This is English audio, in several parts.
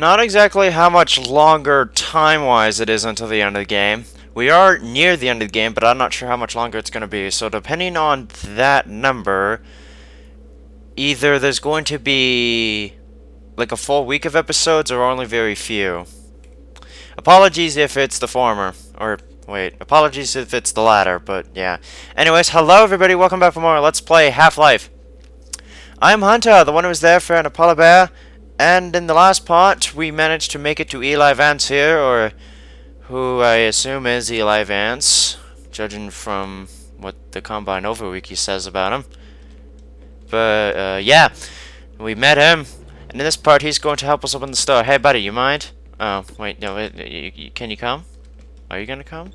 not exactly how much longer time-wise it is until the end of the game. We are near the end of the game, but I'm not sure how much longer it's going to be. So depending on that number, either there's going to be like a full week of episodes or only very few. Apologies if it's the former, or wait, apologies if it's the latter, but yeah. Anyways, hello everybody, welcome back for more Let's Play Half-Life. I'm Hunter, the one who was there for an Apollo Bear, and in the last part, we managed to make it to Eli Vance here, or who I assume is Eli Vance, judging from what the Combine Overwiki says about him. But, uh, yeah, we met him, and in this part, he's going to help us open the store. Hey, buddy, you mind? Oh, wait, no, wait, you, you, can you come? Are you gonna come?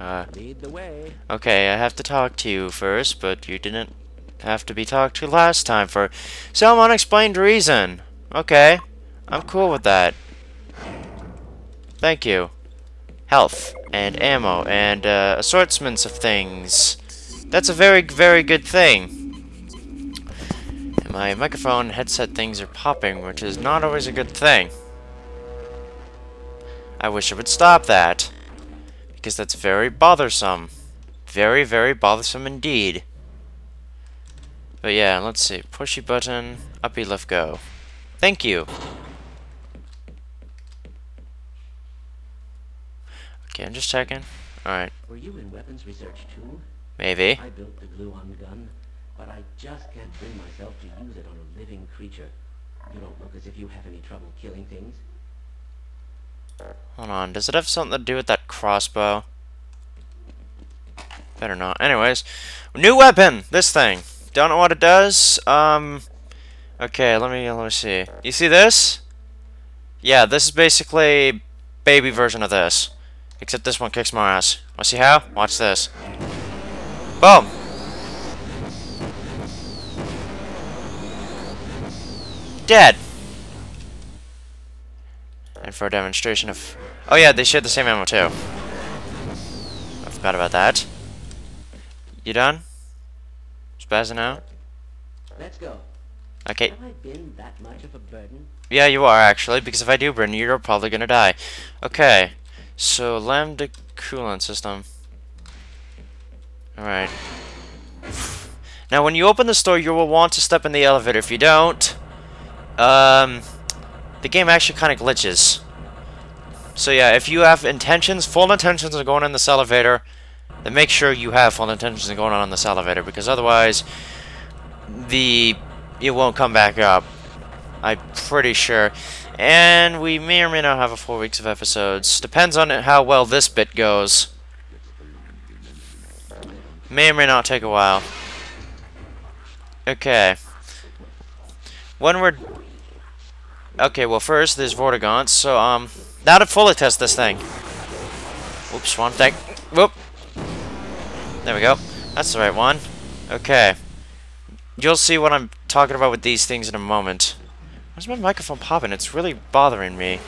Uh, Lead the way. Okay, I have to talk to you first, but you didn't have to be talked to last time for some unexplained reason. Okay, I'm cool with that. Thank you. Health, and ammo, and uh, assortments of things. That's a very, very good thing my microphone headset things are popping, which is not always a good thing. I wish it would stop that. Because that's very bothersome. Very, very bothersome indeed. But yeah, let's see. Pushy button, uppy left go. Thank you. Okay, I'm just checking. Alright. Were you in weapons research too? Maybe. I built the gluon gun but I just can't bring myself to use it on a living creature. You don't look as if you have any trouble killing things. Hold on, does it have something to do with that crossbow? Better not. Anyways, new weapon! This thing. Don't know what it does. Um, okay, let me let me see. You see this? Yeah, this is basically baby version of this. Except this one kicks my ass. Wanna see how? Watch this. Boom! dead. And for a demonstration of... Oh yeah, they share the same ammo too. I forgot about that. You done? Spazzing out? Let's go. Okay. Have I been that much of a burden? Yeah, you are actually, because if I do burn you, you're probably gonna die. Okay. So, lambda coolant system. Alright. Now, when you open the store, you will want to step in the elevator. If you don't, um, the game actually kind of glitches. So yeah, if you have intentions, full intentions of going in this elevator, then make sure you have full intentions of going on in this elevator, because otherwise, the it won't come back up. I'm pretty sure. And we may or may not have a four weeks of episodes. Depends on how well this bit goes. May or may not take a while. Okay. When we're Okay, well first there's Vortigaunts, so um now to fully test this thing. Oops, one thing. Whoop. There we go. That's the right one. Okay. You'll see what I'm talking about with these things in a moment. Why's my microphone popping? It's really bothering me.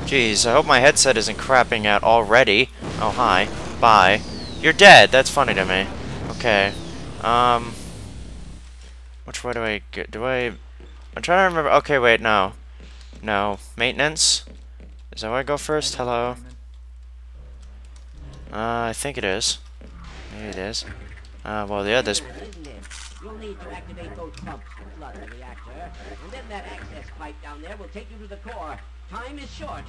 Jeez, I hope my headset isn't crapping out already. Oh, hi. Bye. You're dead. That's funny to me. Okay. Um... Which way do I get? Do I... I'm trying to remember. Okay, wait, no. No. Maintenance? Is that where I go first? Hello? Uh, I think it is. Maybe it is. Uh, well, yeah, there's... You'll need to activate those pumps to flood the reactor, and then that access pipe down there will take you to the core. Time is short.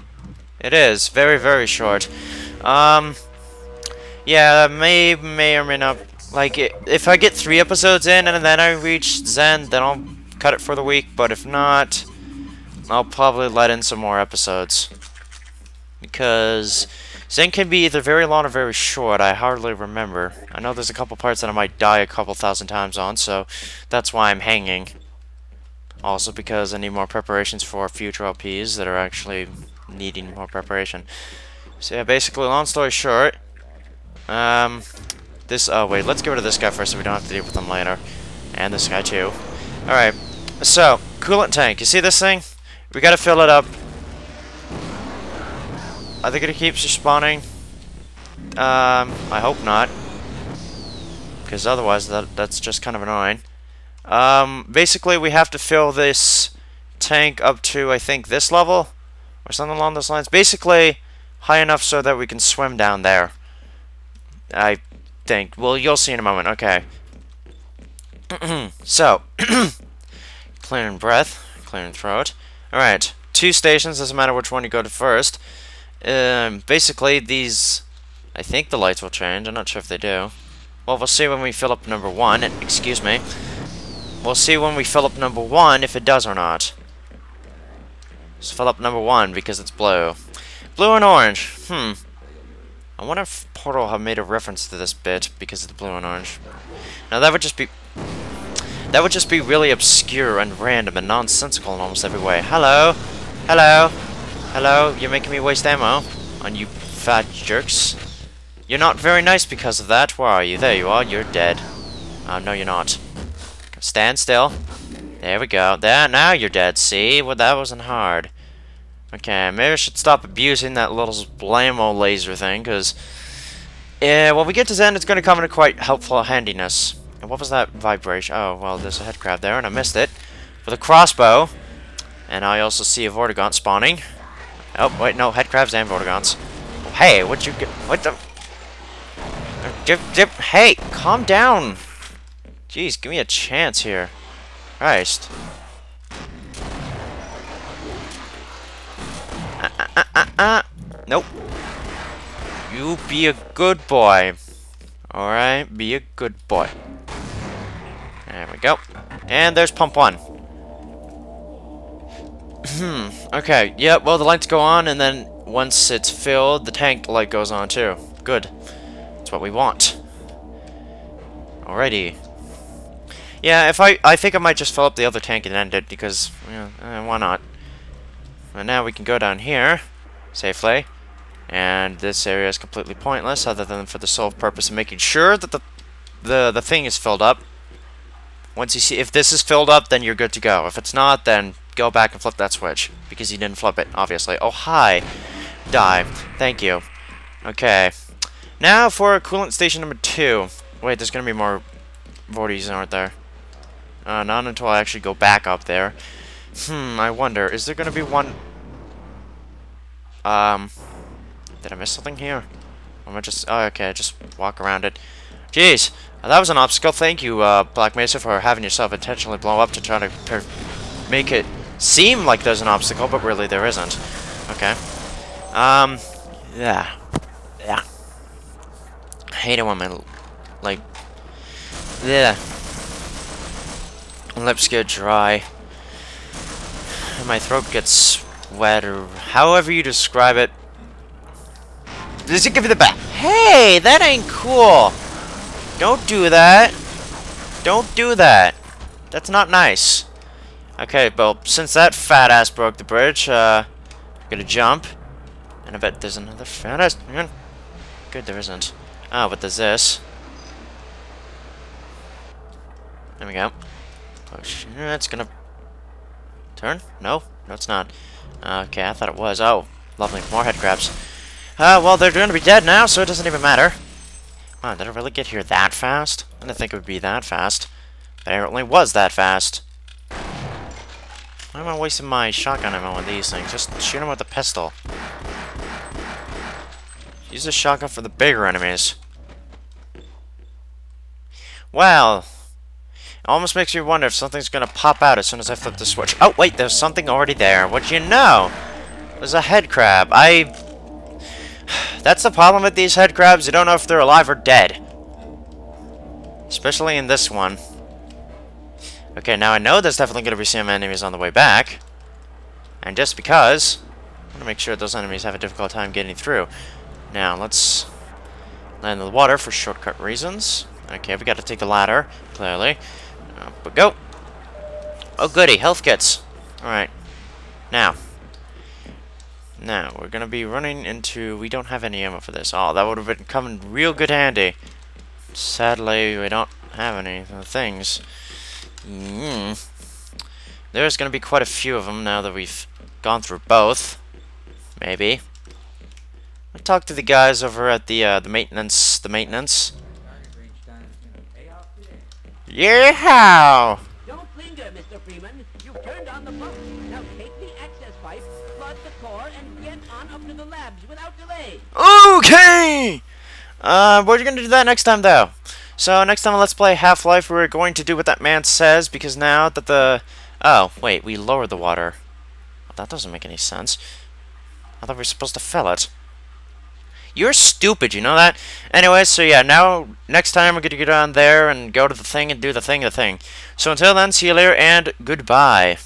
It is. Very, very short. Um... Yeah, may, may or may not... Like, if I get three episodes in and then I reach Xen, then I'll cut it for the week, but if not, I'll probably let in some more episodes. Because Xen can be either very long or very short, I hardly remember. I know there's a couple parts that I might die a couple thousand times on, so that's why I'm hanging. Also because I need more preparations for future LPs that are actually needing more preparation. So yeah, basically, long story short, um, this, oh wait, let's get rid of this guy first so we don't have to deal with him later. And this guy too. Alright, so, coolant tank. You see this thing? We gotta fill it up. I think it keeps respawning. Um, I hope not. Because otherwise, that that's just kind of annoying. Um, basically, we have to fill this tank up to, I think, this level? Or something along those lines. Basically, high enough so that we can swim down there. I think. Well, you'll see in a moment. Okay. so, clearing breath, clearing throat. Alright, two stations, doesn't matter which one you go to first. Um, basically, these... I think the lights will change, I'm not sure if they do. Well, we'll see when we fill up number one. Excuse me. We'll see when we fill up number one if it does or not. Let's fill up number one because it's blue. Blue and orange. Hmm. I wonder if Portal have made a reference to this bit because of the blue and orange. Now that would just be... That would just be really obscure and random and nonsensical in almost every way. Hello? Hello? Hello? You're making me waste ammo on you fat jerks. You're not very nice because of that. Where are you? There you are. You're dead. Oh, no, you're not. Stand still. There we go. There, now you're dead. See? Well, that wasn't hard. Okay, maybe I should stop abusing that little blammo laser thing, because... Yeah, when we get to Xen, it's going to come in quite helpful handiness. And what was that vibration? Oh, well, there's a head crab there, and I missed it. With a crossbow. And I also see a Vortigaunt spawning. Oh, wait, no, head crabs and Vortigaunts. Oh, hey, what'd you get? What the... Dip, dip, hey, calm down. Jeez, give me a chance here. Christ. Uh, uh, uh, uh, Nope. You be a good boy. Alright, be a good boy. There we go. And there's pump one. Okay. Yeah, well, the lights go on, and then once it's filled, the tank light goes on, too. Good. That's what we want. Alrighty. Yeah, if I I think I might just fill up the other tank and end it because eh, why not? And now we can go down here safely, and this area is completely pointless other than for the sole purpose of making sure that the the the thing is filled up. Once you see if this is filled up, then you're good to go. If it's not, then go back and flip that switch because you didn't flip it, obviously. Oh hi, die. Thank you. Okay. Now for coolant station number two. Wait, there's gonna be more vorties, aren't there? Uh, not until I actually go back up there. Hmm, I wonder, is there gonna be one... Um... Did I miss something here? Or am I just... Oh, okay, just walk around it. Jeez, that was an obstacle. Thank you, uh, Black Mesa, for having yourself intentionally blow up to try to make it seem like there's an obstacle, but really there isn't. Okay. Um, yeah. Yeah. I hate it when my, like, yeah lips get dry. And my throat gets wet, or however you describe it. Does it give you the back? Hey, that ain't cool. Don't do that. Don't do that. That's not nice. Okay, well, since that fat ass broke the bridge, uh, I'm gonna jump. And I bet there's another fat ass. Good, there isn't. Oh, but there's this. There we go. Push. It's gonna... Turn? No? No, it's not. Okay, I thought it was. Oh, lovely. More head crabs. Uh, well, they're gonna be dead now, so it doesn't even matter. Wow, did I really get here that fast? I didn't think it would be that fast. But it only was that fast. Why am I wasting my shotgun ammo on these things? Just shoot them with a pistol. Use the shotgun for the bigger enemies. Well, it almost makes you wonder if something's gonna pop out as soon as I flip the switch. Oh, wait, there's something already there. What'd you know? There's a head crab. I... That's the problem with these head crabs. You don't know if they're alive or dead. Especially in this one. Okay, now I know there's definitely going to be some enemies on the way back. And just because, I want to make sure those enemies have a difficult time getting through. Now, let's land in the water for shortcut reasons. Okay, we got to take the ladder, clearly. Uh, Up we go. Oh, goody. Health kits. Alright. Now. Now, we're going to be running into... We don't have any ammo for this. Oh, that would have been coming real good handy. Sadly, we don't have any of the things. Mm. There's going to be quite a few of them now that we've gone through both. Maybe. I talked to the guys over at the uh, the maintenance. The maintenance. Yeah! Don't linger, Mr. Freeman. You've turned on the pump. pipe, flood the core, and get on up to the labs without delay. Okay! Uh, we're you gonna do that next time, though. So, next time Let's Play Half-Life, we're going to do what that man says, because now that the... Oh, wait, we lowered the water. That doesn't make any sense. I thought we were supposed to fill it. You're stupid, you know that? Anyway, so yeah, now, next time we're gonna get on there and go to the thing and do the thing, the thing. So until then, see you later, and goodbye.